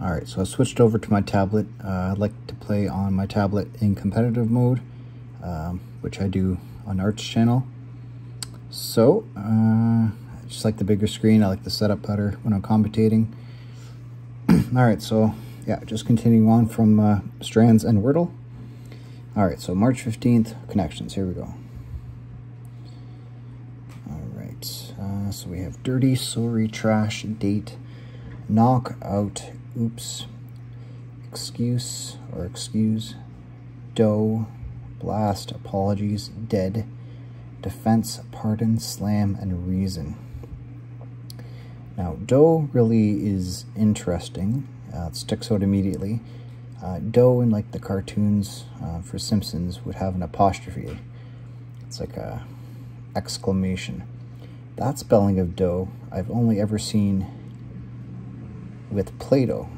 All right, so I switched over to my tablet. Uh, I'd like to play on my tablet in competitive mode, um, which I do on Art's channel. So, uh, just like the bigger screen, I like the setup better when I'm commentating. All right, so yeah, just continuing on from uh, Strands and Wordle. All right, so March 15th, connections, here we go. All right, uh, so we have dirty, sorry, trash, date, knock out, oops, excuse or excuse, dough, blast, apologies, dead, defense, pardon, slam, and reason. Now, dough really is interesting. Uh, it sticks out immediately. Uh, dough in like the cartoons uh, for Simpsons would have an apostrophe. It's like a exclamation. That spelling of dough I've only ever seen with Play-Doh,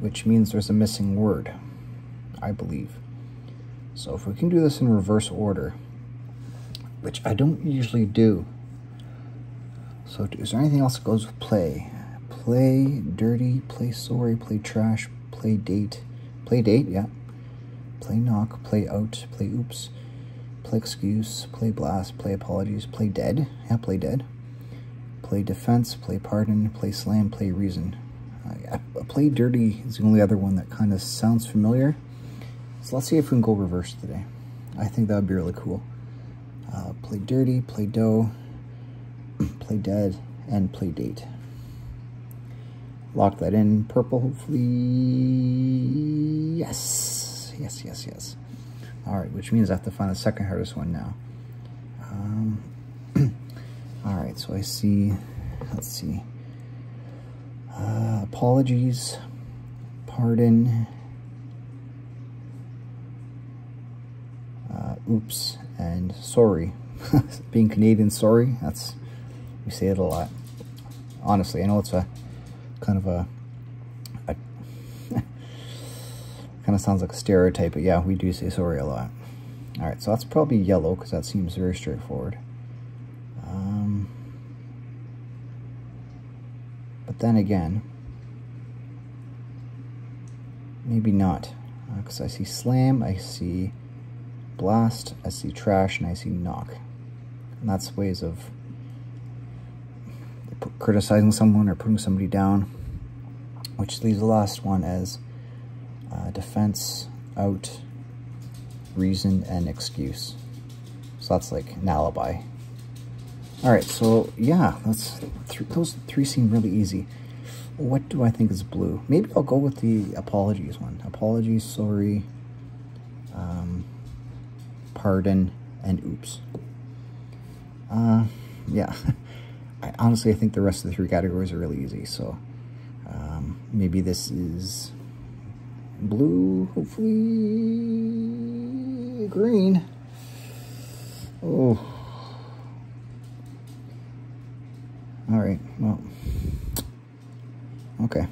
which means there's a missing word, I believe. So if we can do this in reverse order, which I don't usually do. So is there anything else that goes with play? Play dirty, play sorry, play trash, play date, play date, yeah. Play knock, play out, play oops, play excuse, play blast, play apologies, play dead, yeah, play dead play defense, play pardon, play slam, play reason. Uh, play dirty is the only other one that kind of sounds familiar. So let's see if we can go reverse today. I think that would be really cool. Uh, play dirty, play dough, play dead, and play date. Lock that in purple, hopefully. Yes, yes, yes, yes. All right, which means I have to find the second hardest one now. Um, all right, so I see, let's see. Uh, apologies, pardon, uh, oops, and sorry. Being Canadian, sorry, that's, we say it a lot. Honestly, I know it's a kind of a, a kind of sounds like a stereotype, but yeah, we do say sorry a lot. All right, so that's probably yellow because that seems very straightforward. But then again, maybe not. Because uh, I see slam, I see blast, I see trash, and I see knock. And that's ways of criticizing someone or putting somebody down. Which leaves the last one as uh, defense, out, reason, and excuse. So that's like an alibi. All right, so yeah, that's th those three seem really easy. What do I think is blue? Maybe I'll go with the apologies one. Apologies, sorry, um, pardon, and oops. Uh, yeah, I, honestly, I think the rest of the three categories are really easy. So um, maybe this is blue, hopefully green. Oh. All right, well, okay.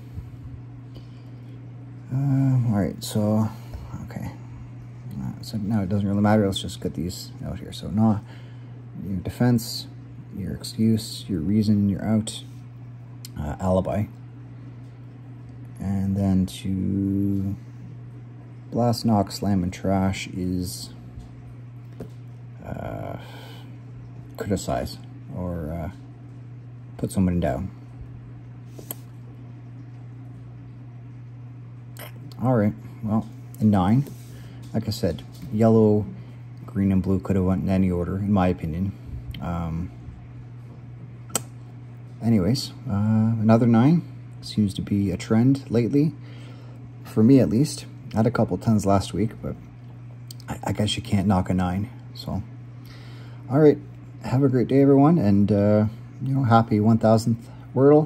Uh, all right, so, okay. Uh, so now it doesn't really matter. Let's just get these out here. So no, your defense, your excuse, your reason, your out, uh, alibi. And then to blast, knock, slam, and trash is uh, criticize or uh, put someone down. All right, well, a nine. Like I said, yellow, green, and blue could have went in any order, in my opinion. Um, anyways, uh, another nine. Seems to be a trend lately, for me at least. I had a couple tens last week, but I, I guess you can't knock a nine. So, all right, have a great day, everyone, and... Uh, you know, happy 1000th Wordle.